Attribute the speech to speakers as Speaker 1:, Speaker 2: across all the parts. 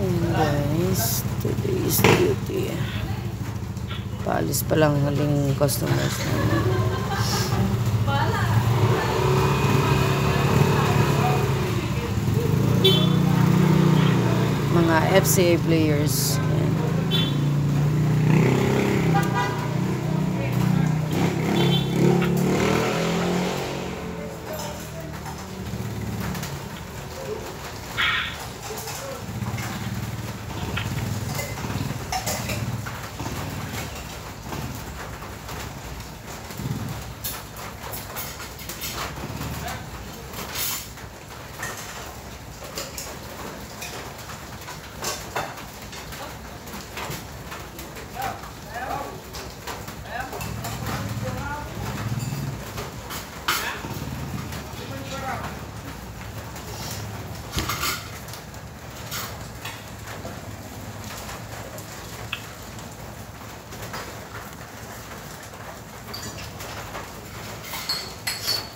Speaker 1: guys. Today is duty. Paalis pa lang huling customers namin. Mga FCA players.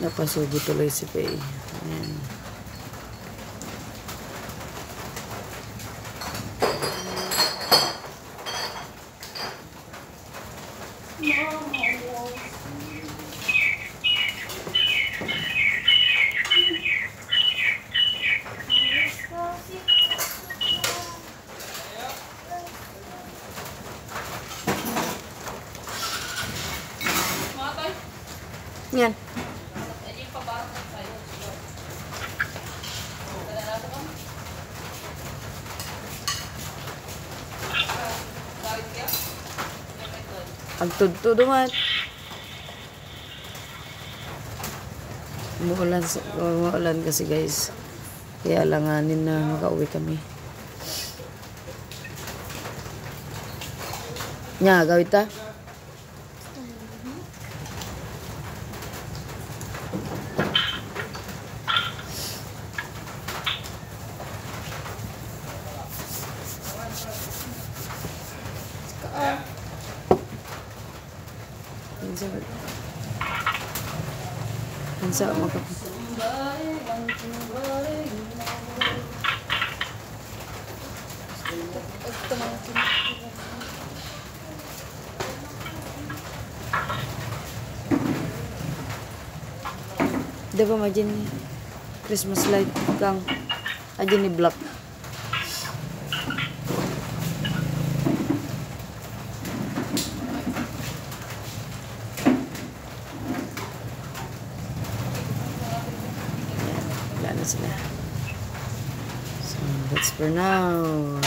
Speaker 1: Ayan. Napasubo tuloy si Pei. Ayan. Yan. Ang tudto duman. Umuulan, umuulan kasi guys. Kaya langanin na makauwi kami. Nya, gawin ta? Pinsa ba? Pinsa maka Di ba majin Christmas light kang ajin ni black. isn't it? So that's for now.